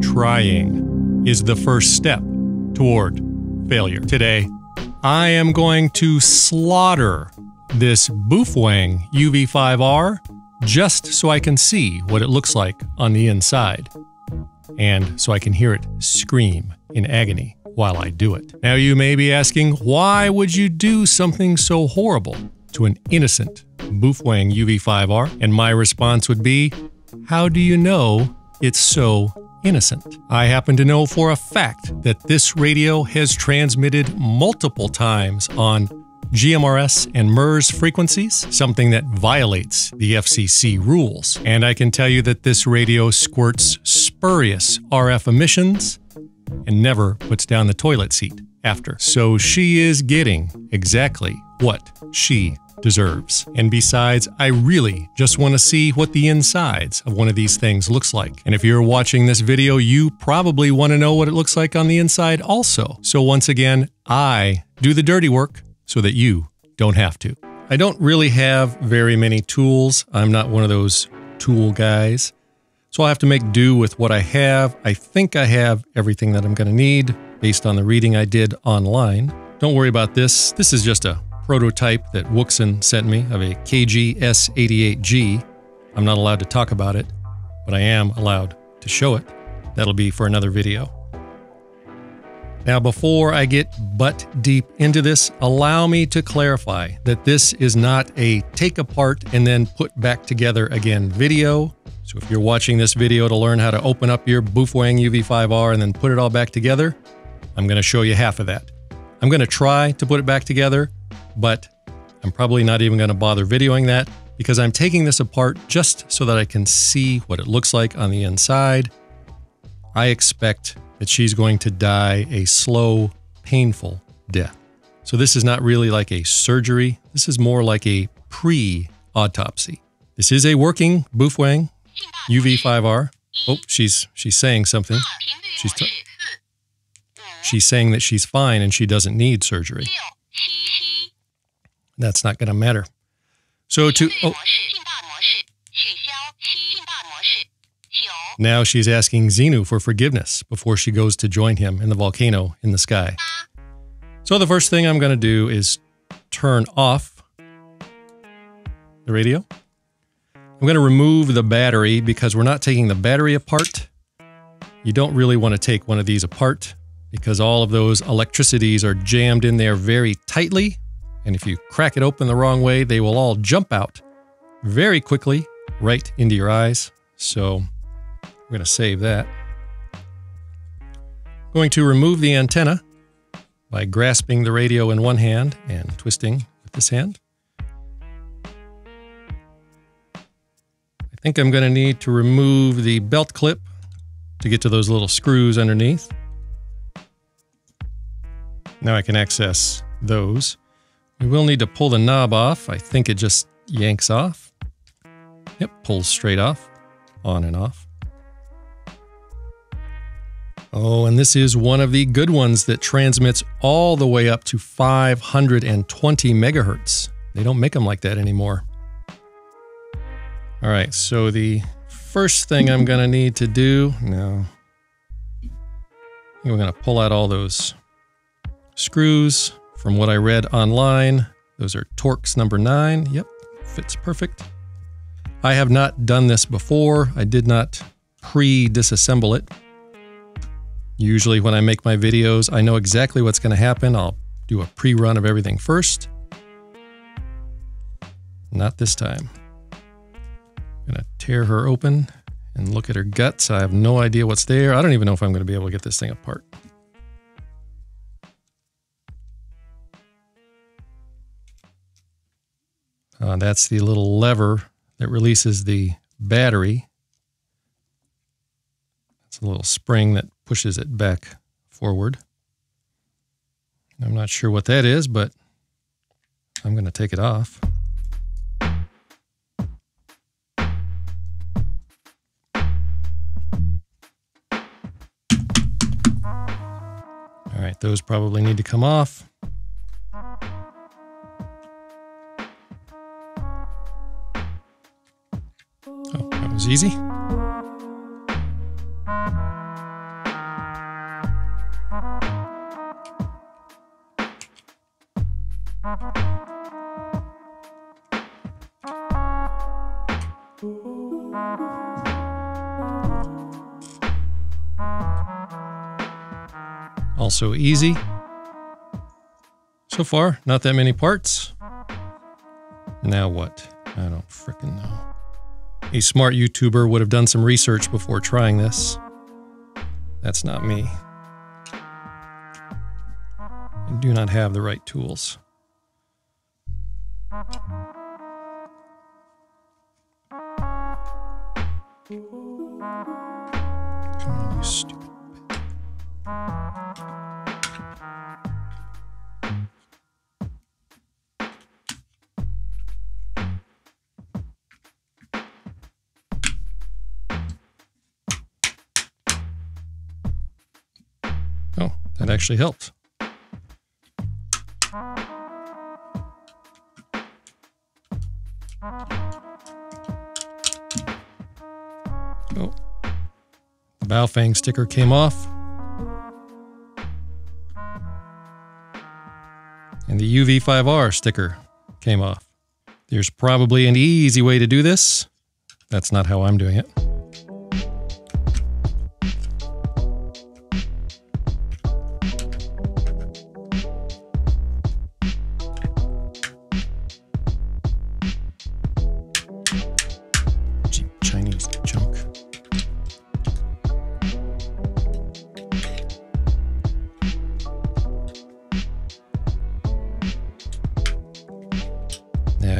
trying is the first step toward failure. Today, I am going to slaughter this Baofeng UV5R just so I can see what it looks like on the inside, and so I can hear it scream in agony while I do it. Now, you may be asking, why would you do something so horrible to an innocent Baofeng UV5R? And my response would be, how do you know it's so innocent? I happen to know for a fact that this radio has transmitted multiple times on GMRS and MURS frequencies, something that violates the FCC rules. And I can tell you that this radio squirts spurious RF emissions and never puts down the toilet seat after. So she is getting exactly what she deserves. And besides, I really just want to see what the insides of one of these things looks like. And if you're watching this video, you probably want to know what it looks like on the inside also. So once again, I do the dirty work so that you don't have to. I don't really have very many tools. I'm not one of those tool guys. So I'll have to make do with what I have. I think I have everything that I'm going to need based on the reading I did online. Don't worry about this. This is just a prototype that Wouxun sent me of a KG-S88G. I'm not allowed to talk about it, but I am allowed to show it. That'll be for another video. Now, before I get butt deep into this, allow me to clarify that this is not a take apart and then put back together again video. So if you're watching this video to learn how to open up your Baofeng UV5R and then put it all back together, I'm going to show you half of that. I'm going to try to put it back together, but I'm probably not even going to bother videoing that because I'm taking this apart just so that I can see what it looks like on the inside. I expect that she's going to die a slow, painful death. So this is not really like a surgery. This is more like a pre-autopsy. This is a working Baofeng UV5R. Oh, she's she's saying something. She's she's saying that she's fine and she doesn't need surgery. That's not going to matter. So to oh, now she's asking Xenu for forgiveness before she goes to join him in the volcano in the sky. So the first thing I'm going to do is turn off the radio. I'm going to remove the battery because we're not taking the battery apart. You don't really want to take one of these apart because all of those electricities are jammed in there very tightly. And if you crack it open the wrong way, they will all jump out very quickly right into your eyes. So I'm going to save that. Going to remove the antenna by grasping the radio in one hand and twisting with this hand. I think I'm going to need to remove the belt clip to get to those little screws underneath. Now I can access those. We will need to pull the knob off. I think it just yanks off. Yep, pulls straight off, on and off. Oh, and this is one of the good ones that transmits all the way up to 520 megahertz. They don't make them like that anymore. All right, so the first thing I'm going to need to do, now, we're going to pull out all those screws from what I read online. Those are Torx number nine. Yep, fits perfect. I have not done this before. I did not pre-disassemble it. Usually when I make my videos, I know exactly what's going to happen. I'll do a pre-run of everything first. Not this time. I'm going to tear her open and look at her guts. I have no idea what's there. I don't even know if I'm going to be able to get this thing apart. Uh, that's the little lever that releases the battery. It's a little spring that pushes it back forward. I'm not sure what that is, but I'm going to take it off. All right, those probably need to come off. Oh, that was easy. Also easy. So far, not that many parts. Now what? I don't frickin' know. A smart YouTuber would have done some research before trying this. That's not me. I do not have the right tools. Come on, you stupid. Actually helped. Oh, the Baofeng sticker came off. And the UV5R sticker came off. There's probably an easy way to do this. That's not how I'm doing it.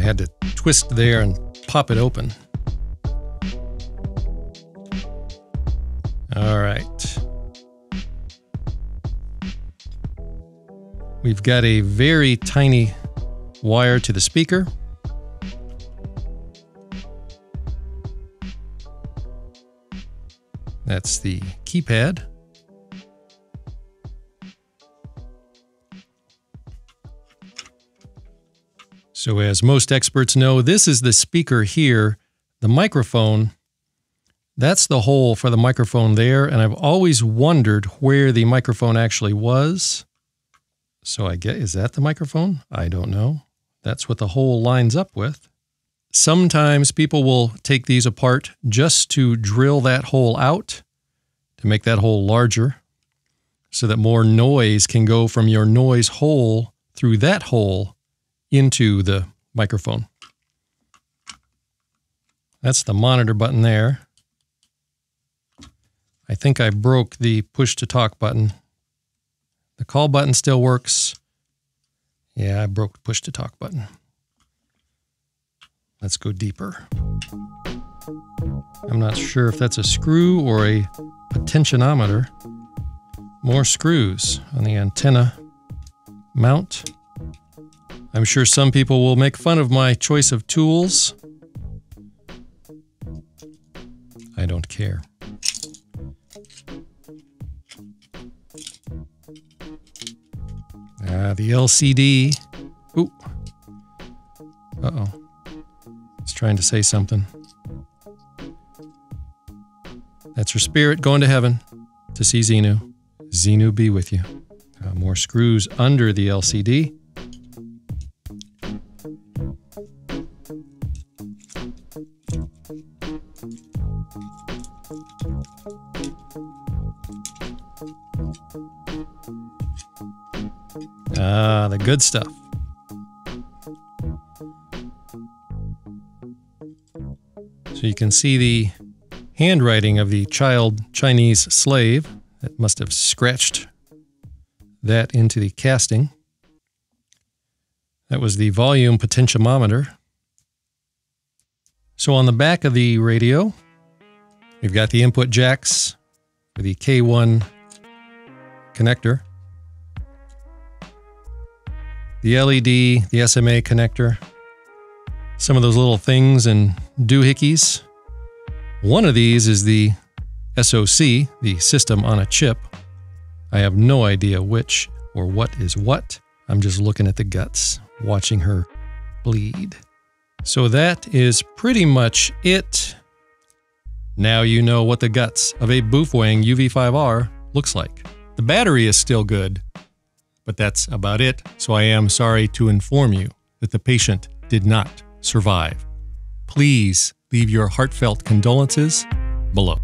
I had to twist there and pop it open. All right. We've got a very tiny wire to the speaker. That's the keypad. So, as most experts know, this is the speaker here. The microphone, that's the hole for the microphone there. And I've always wondered where the microphone actually was. So, I get, is that the microphone? I don't know. That's what the hole lines up with. Sometimes people will take these apart just to drill that hole out to make that hole larger so that more noise can go from your noise hole through that hole into the microphone. That's the monitor button there. I think I broke the push to talk button. The call button still works. Yeah, I broke the push to talk button. Let's go deeper. I'm not sure if that's a screw or a potentiometer. More screws on the antenna mount. I'm sure some people will make fun of my choice of tools. I don't care. Ah, the LCD. Ooh. Uh oh. It's trying to say something. That's her spirit going to heaven to see Xenu. Xenu be with you. Uh, more screws under the LCD. Good stuff. So you can see the handwriting of the child Chinese slave that must have scratched that into the casting. That was the volume potentiometer. So on the back of the radio, we've got the input jacks for the K1 connector, the LED, the SMA connector, some of those little things and doohickeys. One of these is the SoC, the system on a chip. I have no idea which or what is what. I'm just looking at the guts, watching her bleed. So that is pretty much it. Now you know what the guts of a Boofwang UV5R looks like. The battery is still good. But that's about it, so I am sorry to inform you that the patient did not survive. Please leave your heartfelt condolences below.